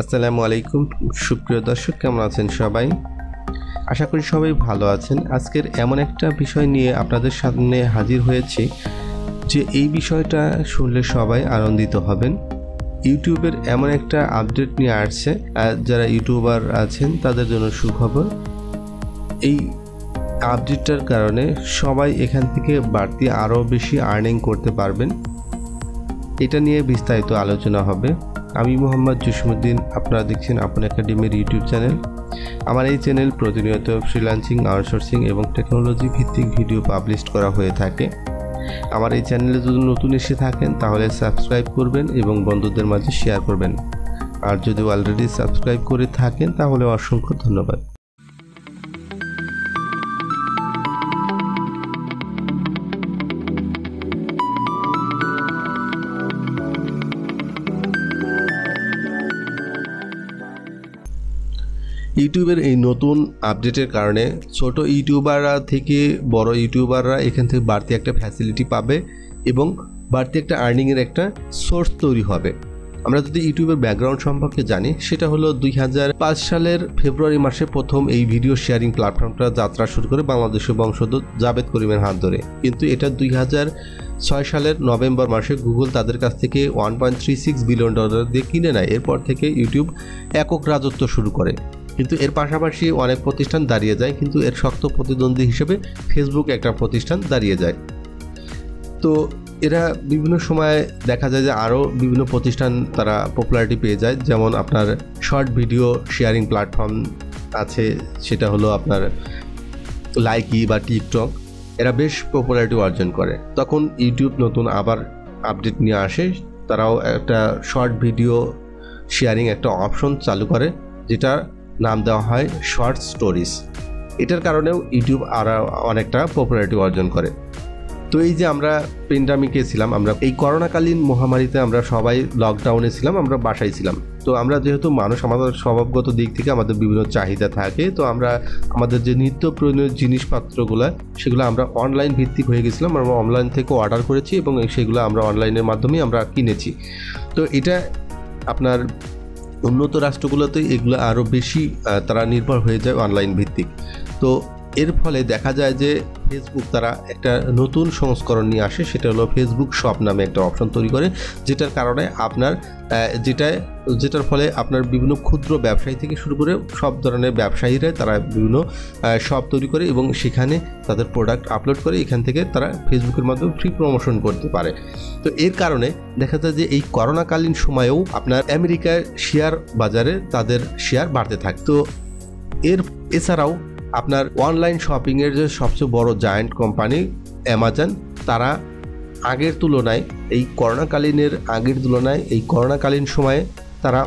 আসসালামু আলাইকুম। সুপ্রিয় দর্শক, কেমন আছেন সবাই? আশা করি সবাই ভালো আছেন। আজকের এমন একটা বিষয় নিয়ে আপনাদের সামনে হাজির হয়েছি যে এই বিষয়টা শুনলে সবাই আনন্দিত হবেন। ইউটিউবের এমন একটা আপডেট নিয়ে আসছে। যারা ইউটিউবার আছেন, তাদের জন্য সুখবর। এই আপডেটটার কারণে সবাই এখান থেকে বাড়তি আরও বেশি আর্নিং করতে পারবেন। এটা নিয়ে বিস্তারিত আলোচনা হবে। আমি মোহাম্মদ জসিমুদ্দিন আপনারা দেখছেন আপন একাডেমির ইউটিউব চ্যানেল। আমার এই চ্যানেল প্রতিনিয়ত ফ্রিলান্সিং আউটসোর্সিং এবং টেকনোলজি ভিত্তিক ভিডিও পাবলিশ করা হয়ে থাকে। আমার এই চ্যানেলে যদি নতুন এসে থাকেন, তাহলে সাবস্ক্রাইব করবেন এবং বন্ধুদের মাঝে শেয়ার করবেন। আর যদি অলরেডি সাবস্ক্রাইব করে থাকেন, তাহলে অসংখ্য ধন্যবাদ। ইউটিউবের এই নতুন আপডেটের কারণে ছোট ইউটিউবাররা থেকে বড় ইউটিউবাররা এখান থেকে বাড়তি একটা ফ্যাসিলিটি পাবে এবং বাড়তি একটা আর্নিংয়ের একটা সোর্স তৈরি হবে। আমরা যদি ইউটিউবের ব্যাকগ্রাউন্ড সম্পর্কে জানি, সেটা হলো দুই হাজার পাঁচ সালের ফেব্রুয়ারি মাসে প্রথম এই ভিডিও শেয়ারিং প্ল্যাটফর্মটা যাত্রা শুরু করে বাংলাদেশের বংশোদ্ভূত জাবেদ করিমের হাত ধরে। কিন্তু এটা দুই ছয় সালের নভেম্বর মাসে গুগল তাদের কাছ থেকে one point three six billion dollar দিয়ে কিনে নেয়। এরপর থেকে ইউটিউব একক রাজত্ব শুরু করে। কিন্তু এর পাশাপাশি অনেক প্রতিষ্ঠান দাঁড়িয়ে যায়, কিন্তু এর শক্ত প্রতিদ্বন্দ্বী হিসেবে ফেসবুক একটা প্রতিষ্ঠান দাঁড়িয়ে যায়। তো এরা বিভিন্ন সময় দেখা যায় যে আরও বিভিন্ন প্রতিষ্ঠান তারা পপুলারিটি পেয়ে যায়, যেমন আপনার শর্ট ভিডিও শেয়ারিং প্ল্যাটফর্ম আছে, সেটা হলো আপনার লাইকি বা টিকটক এরা বেশ পপুলারিটি অর্জন করে। তখন ইউটিউব নতুন আবার আপডেট নিয়ে আসে, তারাও একটা শর্ট ভিডিও শেয়ারিং একটা অপশন চালু করে, যেটা নাম দেওয়া হয় শর্ট স্টোরিজ। এটার কারণেও ইউটিউব আর অনেকটা পপুলারিটি অর্জন করে। তো এই যে আমরা পেন্ডামিকে ছিলাম, আমরা এই করোনাকালীন মহামারীতে আমরা সবাই লকডাউনে ছিলাম, আমরা বাসায় ছিলাম। তো আমরা যেহেতু মানুষ, আমাদের স্বভাবগত দিক থেকে আমাদের বিভিন্ন চাহিদা থাকে, তো আমরা আমাদের যে নিত্য প্রয়োজনীয় জিনিসপত্রগুলো, সেগুলো আমরা অনলাইন ভিত্তিক হয়ে গেছিলাম, আমরা অনলাইন থেকে অর্ডার করেছি এবং সেগুলো আমরা অনলাইনের মাধ্যমেই আমরা কিনেছি। তো এটা আপনার উন্নত রাষ্ট্রগুলোতে এগুলো আরও বেশি তারা নির্ভর হয়ে যায় অনলাইন ভিত্তিক। তো এর ফলে দেখা যায় যে ফেসবুক তারা একটা নতুন সংস্করণ নিয়ে আসে, সেটা হলো ফেসবুক শপ নামে একটা অপশন তৈরি করে, যেটার কারণে আপনার যেটায়, যেটার ফলে আপনার বিভিন্ন ক্ষুদ্র ব্যবসায়ী থেকে শুরু করে সব ধরনের ব্যবসায়ীরা তারা বিভিন্ন শপ তৈরি করে এবং সেখানে তাদের প্রোডাক্ট আপলোড করে এখান থেকে তারা ফেসবুকের মাধ্যমে ফ্রি প্রমোশন করতে পারে। তো এর কারণে দেখা যায় যে এই করোনাকালীন সময়েও আপনার আমেরিকার শেয়ার বাজারে তাদের শেয়ার বাড়তে থাকে। তো এর, এছাড়াও আপনার অনলাইন শপিংয়ের যে সবচেয়ে বড় জায়ান্ট কোম্পানি অ্যামাজন তারা আগের তুলনায় এই করোনাকালীনের, আগের তুলনায় এই করোনাকালীন সময়ে তারা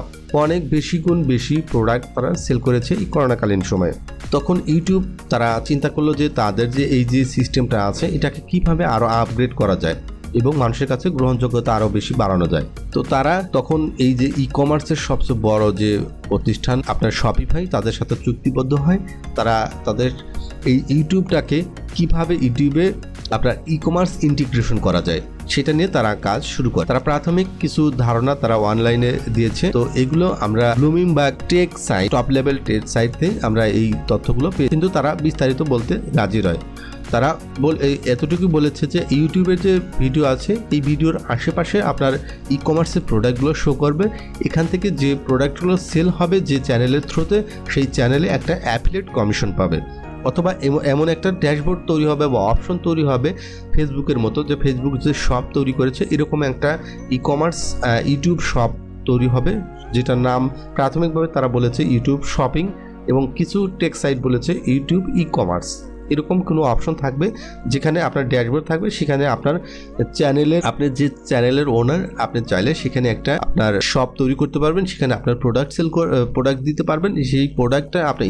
অনেক বেশি গুণ বেশি প্রোডাক্ট তারা সেল করেছে এই করোনাকালীন সময়ে। তখন ইউটিউব তারা চিন্তা করল যে তাদের যে এই যে সিস্টেমটা আছে, এটাকে কীভাবে আরও আপগ্রেড করা যায়? এবং মানুষের কাছে গ্রহণযোগ্যতা আরও বেশি বাড়ানো যায়। তো তারা তখন এই যে ই কমার্সের সবচেয়ে বড় যে প্রতিষ্ঠান, আপনার শপিফাই তাদের সাথে চুক্তিবদ্ধ হয়। তারা তাদের এই ইউটিউবটাকে কীভাবে ইউটিউবে আপনার ই কমার্স ইন্টিগ্রেশন করা যায়, সেটা নিয়ে তারা কাজ শুরু করে। তারা প্রাথমিক কিছু ধারণা তারা অনলাইনে দিয়েছে। তো এগুলো আমরা ব্লুমিং বা tech site top level tech সাইটে আমরা এই তথ্যগুলো পেয়ে কিন্তু তারা বিস্তারিত বলতে রাজি রয় তারা বল এতটুকু বলেছে যে ইউটিউবের যে ভিডিও আছে, এই ভিডিওর আশেপাশে আপনার ই কমার্সের প্রোডাক্টগুলো শো করবে। এখান থেকে যে প্রোডাক্টগুলো সেল হবে যে চ্যানেলের থ্রুতে সেই চ্যানেলে একটা অ্যাফিলেট কমিশন পাবে। অথবা এমন একটা ড্যাশবোর্ড তৈরি হবে বা অপশন তৈরি হবে ফেসবুকের মতো যে ফেসবুক যে শপ তৈরি করেছে, এরকম একটা ই কমার্স ইউটিউব শপ তৈরি হবে, যেটার নাম প্রাথমিকভাবে তারা বলেছে ইউটিউব শপিং এবং কিছু টেক সাইট বলেছে ইউটিউব ই কমার্স এরকম কোনো অপশন থাকবে যেখানে আপনার ড্যাশবোর্ড থাকবে, সেখানে আপনার চ্যানেলের আপনি যে চ্যানেলের ওনার আপনি চাইলে সেখানে একটা আপনার শপ তৈরি করতে পারবেন, সেখানে আপনার প্রোডাক্ট সেল প্রোডাক্ট দিতে পারবেন। সেই প্রোডাক্টটা আপনার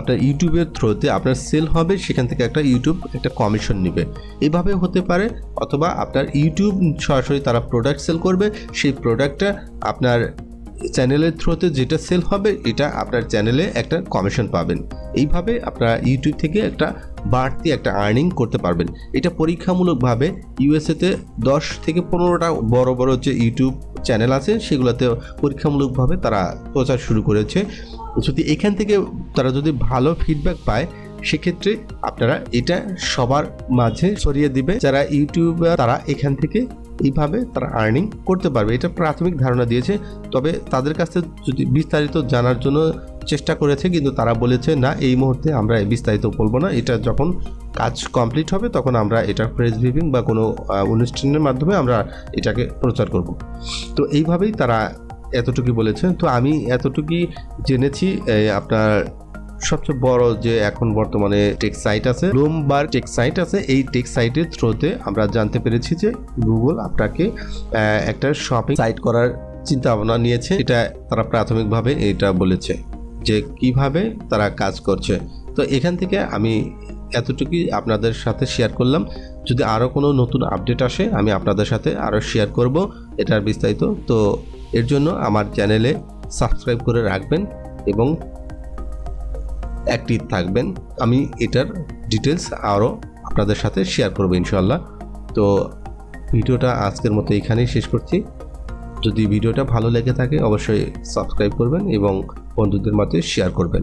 আপনার ইউটিউবের থ্রুতে আপনার সেল হবে, সেখান থেকে একটা ইউটিউব একটা কমিশন নেবে। এভাবে হতে পারে, অথবা আপনার ইউটিউব সরাসরি তারা প্রোডাক্ট সেল করবে, সেই প্রোডাক্টটা আপনার চ্যানেলের থ্রুতে যেটা সেল হবে, এটা আপনার চ্যানেলে একটা কমিশন পাবেন। এইভাবে আপনারা ইউটিউব থেকে একটা বাড়তি একটা আর্নিং করতে পারবেন। এটা পরীক্ষামূলকভাবে ইউএসএতে দশ থেকে পনেরোটা বড় বড় যে ইউটিউব চ্যানেল আছে, সেগুলোতে পরীক্ষামূলকভাবে তারা প্রচার শুরু করেছে। যদি এখান থেকে তারা যদি ভালো ফিডব্যাক পায় সেক্ষেত্রে আপনারা এটা সবার মাঝে ছড়িয়ে দিবে। যারা ইউটিউবার, তারা এখান থেকে এইভাবে তারা আর্নিং করতে পারবে। এটা প্রাথমিক ধারণা দিয়েছে। তবে তাদের কাছে যদি বিস্তারিত জানার জন্য চেষ্টা করেছে, কিন্তু তারা বলেছে, না, এই মুহূর্তে আমরা বিস্তারিত বলব না। এটা যখন কাজ কমপ্লিট হবে, তখন আমরা এটা প্রেস ভিভিং বা কোনো অনুষ্ঠানের মাধ্যমে আমরা এটাকে প্রচার করব। তো এইভাবেই তারা এতটুকুই বলেছে। তো আমি এতটুকুই জেনেছি আপনার সবচেয়ে বড় যে এখন বর্তমানে টেক সাইট আছে ব্লুমবার্গ টেক সাইট আছে, এই টেক সাইটের থ্রোতে আমরা জানতে পেরেছি যে গুগল আপনাকে একটা শপিং সাইট করার চিন্তা ভাবনা নিয়েছে। এটা তারা প্রাথমিকভাবে এটা বলেছে যে কীভাবে তারা কাজ করছে। তো এখান থেকে আমি এতটুকুই আপনাদের সাথে শেয়ার করলাম। যদি আরও কোনো নতুন আপডেট আসে, আমি আপনাদের সাথে আরও শেয়ার করব এটার বিস্তারিত। তো এর জন্য আমার চ্যানেলে সাবস্ক্রাইব করে রাখবেন এবং অ্যাক্টিভ থাকবেন। আমি এটার ডিটেলস আরও আপনাদের সাথে শেয়ার করব ইনশাল্লাহ তো ভিডিওটা আজকের মতো এখানেই শেষ করছি। যদি ভিডিওটা ভালো লেগে থাকে, অবশ্যই সাবস্ক্রাইব করবেন এবং বন্ধুদের মাঝে শেয়ার করবেন।